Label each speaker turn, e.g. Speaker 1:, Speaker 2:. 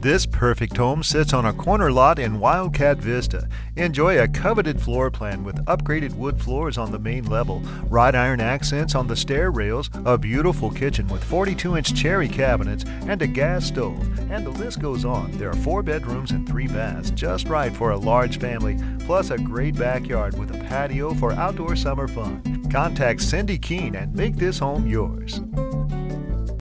Speaker 1: This perfect home sits on a corner lot in Wildcat Vista. Enjoy a coveted floor plan with upgraded wood floors on the main level, wrought iron accents on the stair rails, a beautiful kitchen with 42 inch cherry cabinets, and a gas stove. And the list goes on. There are four bedrooms and three baths, just right for a large family, plus a great backyard with a patio for outdoor summer fun. Contact Cindy Kean and make this home yours.